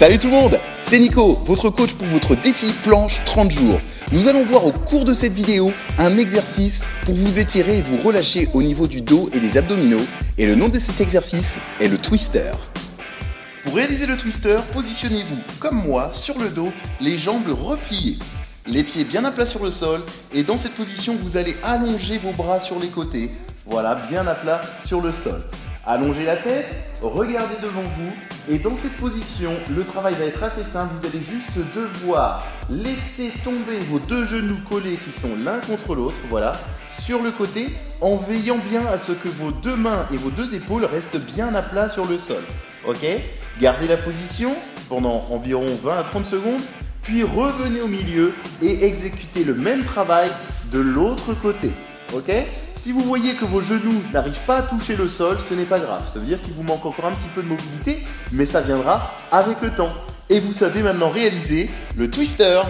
Salut tout le monde, c'est Nico, votre coach pour votre défi planche 30 jours. Nous allons voir au cours de cette vidéo un exercice pour vous étirer et vous relâcher au niveau du dos et des abdominaux. Et le nom de cet exercice est le twister. Pour réaliser le twister, positionnez-vous comme moi sur le dos, les jambes repliées, les pieds bien à plat sur le sol et dans cette position vous allez allonger vos bras sur les côtés. Voilà, bien à plat sur le sol. Allongez la tête, regardez devant vous et dans cette position, le travail va être assez simple. Vous allez juste devoir laisser tomber vos deux genoux collés qui sont l'un contre l'autre, voilà, sur le côté en veillant bien à ce que vos deux mains et vos deux épaules restent bien à plat sur le sol. Ok? Gardez la position pendant environ 20 à 30 secondes, puis revenez au milieu et exécutez le même travail de l'autre côté. Ok? Si vous voyez que vos genoux n'arrivent pas à toucher le sol, ce n'est pas grave. Ça veut dire qu'il vous manque encore un petit peu de mobilité, mais ça viendra avec le temps. Et vous savez maintenant réaliser le twister